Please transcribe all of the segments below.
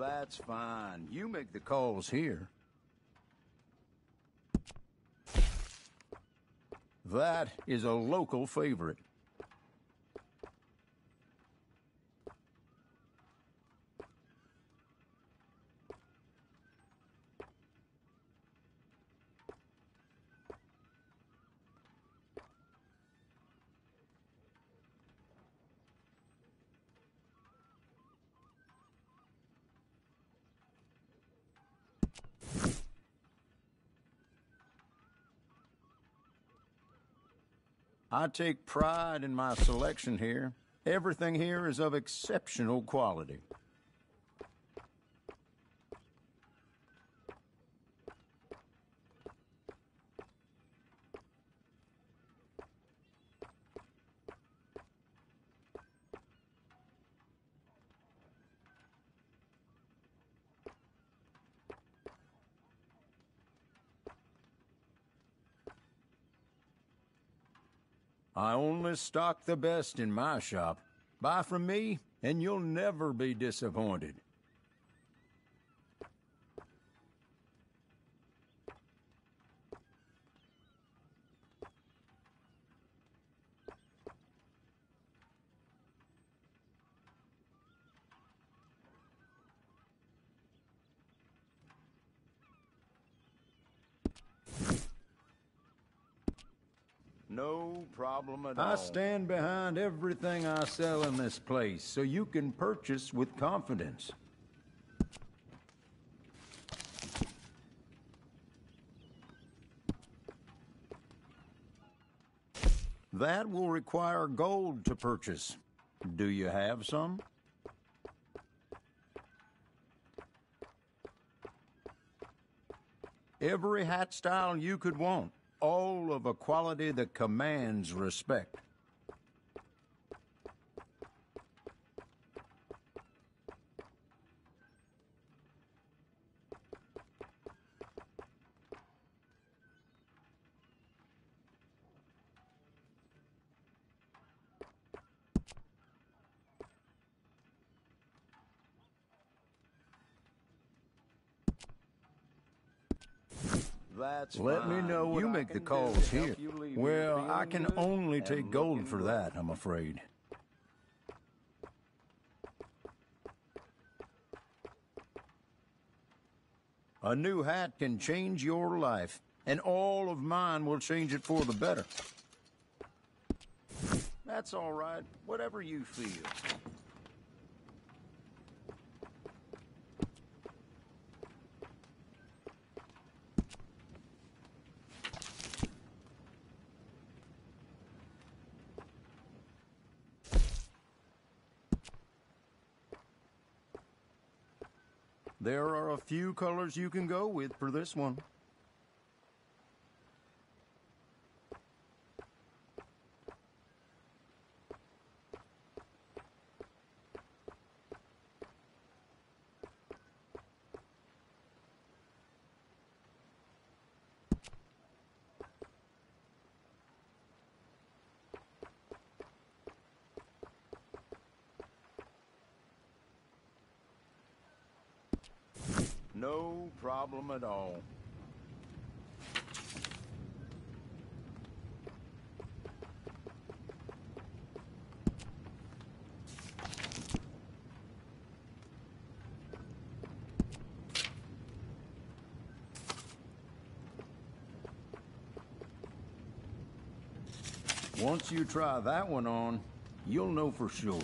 That's fine. You make the calls here. That is a local favorite. I take pride in my selection here. Everything here is of exceptional quality. I only stock the best in my shop. Buy from me, and you'll never be disappointed. No problem at all. I stand behind everything I sell in this place, so you can purchase with confidence. That will require gold to purchase. Do you have some? Every hat style you could want all of a quality that commands respect. That's Let fine. me know you make the calls here. Well, I can only take gold for that, I'm afraid. A new hat can change your life, and all of mine will change it for the better. That's all right. Whatever you feel. Few colors you can go with for this one. No problem at all. Once you try that one on, you'll know for sure.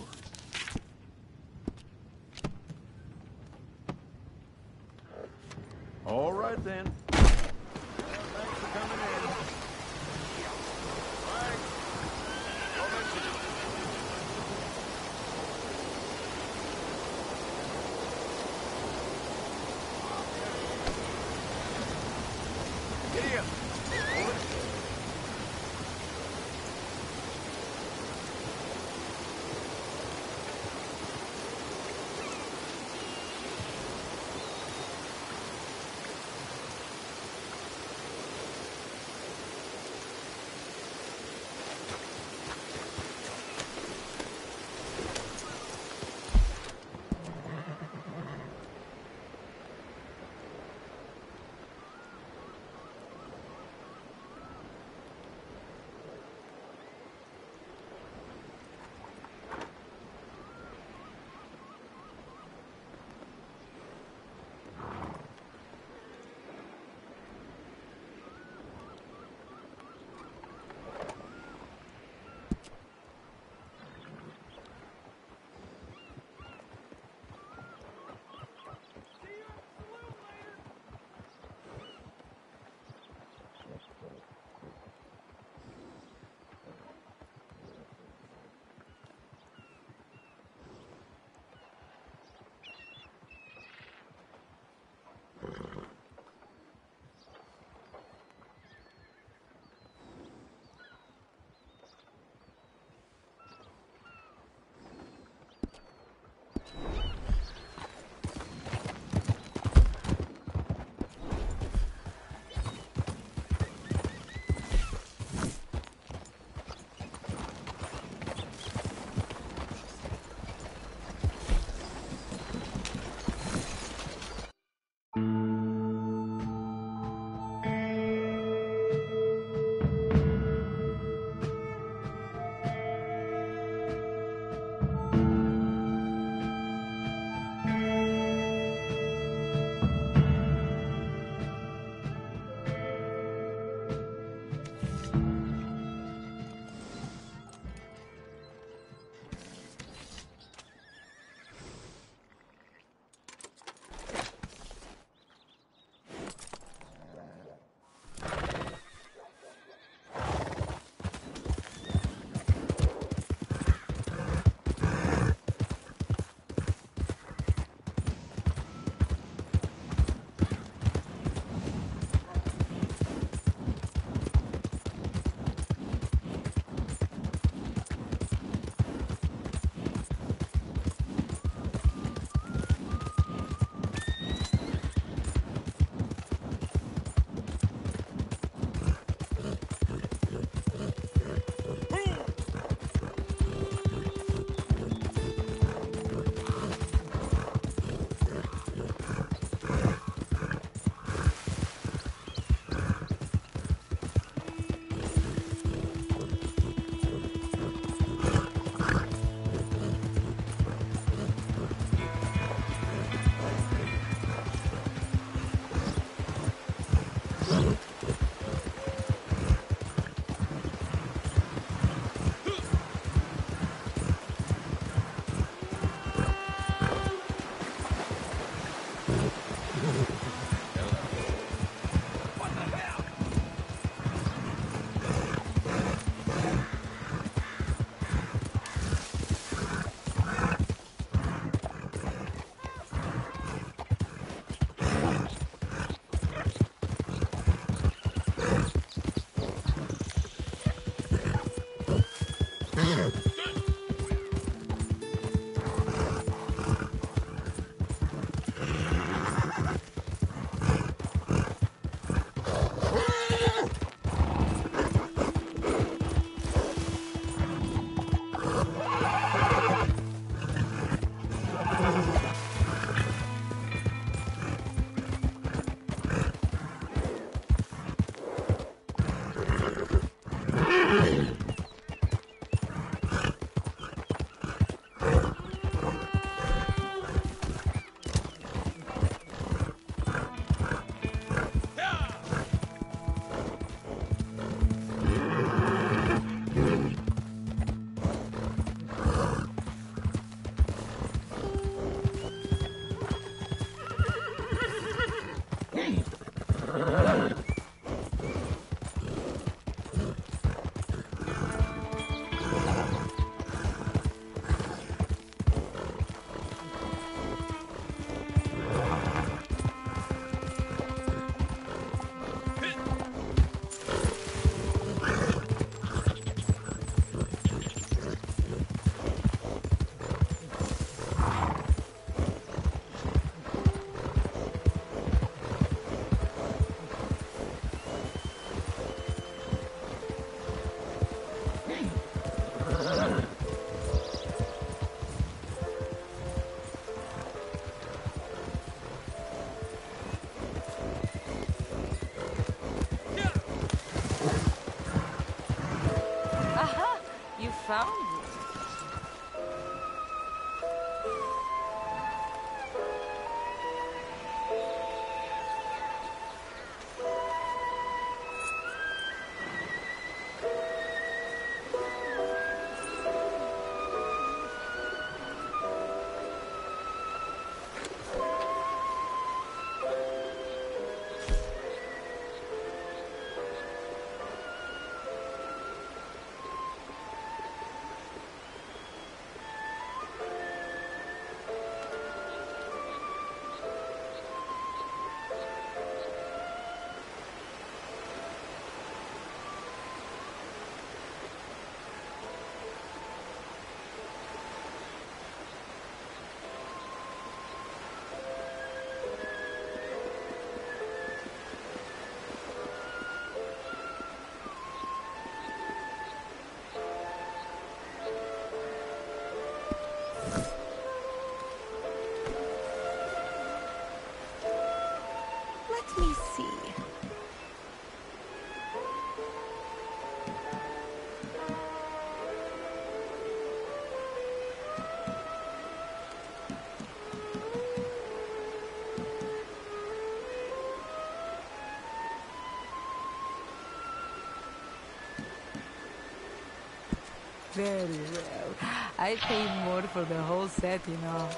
Very well. I pay more for the whole set, you know.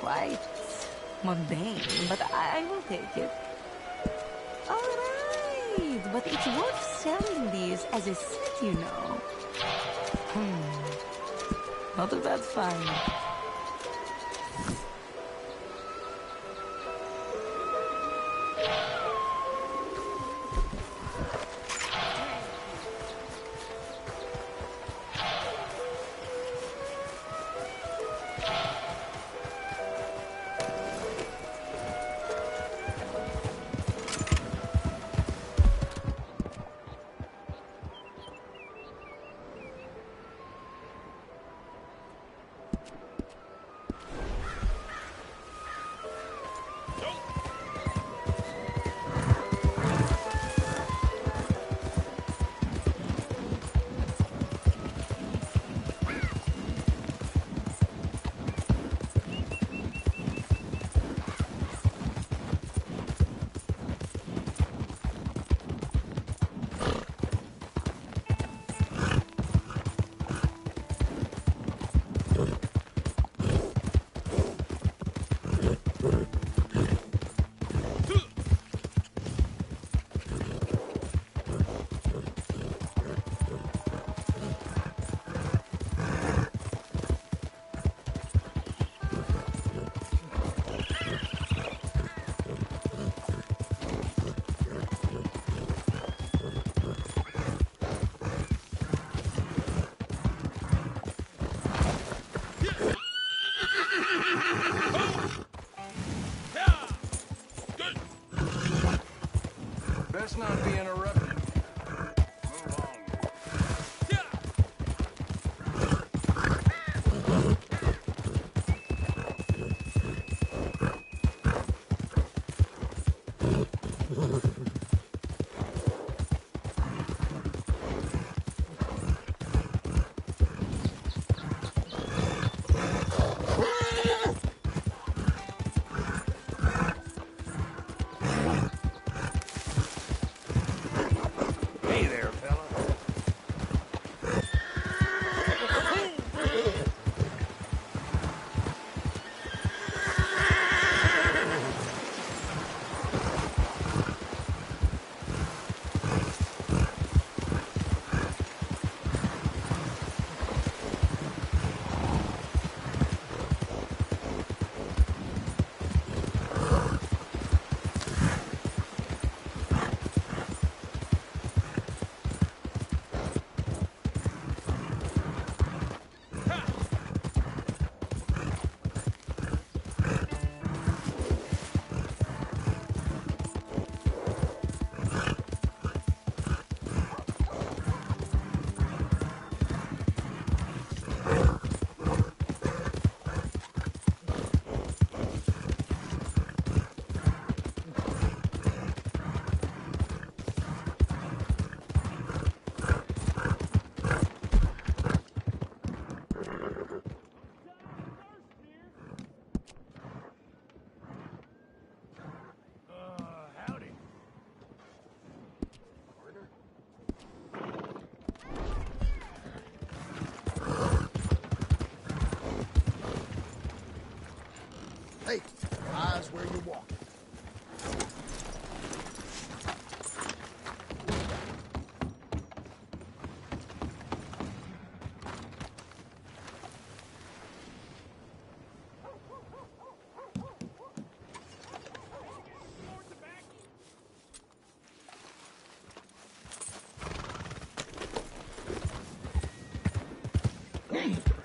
Quite mundane, but I, I will take it. Alright, but it's worth selling these as a set, you know. Hmm. Not a bad find. Mm.